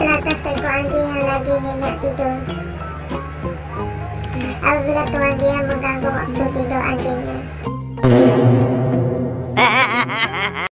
Tinatasay ko ang diyan lagi nina tido. Abla to ang diyan magagawa to tido ang diyan.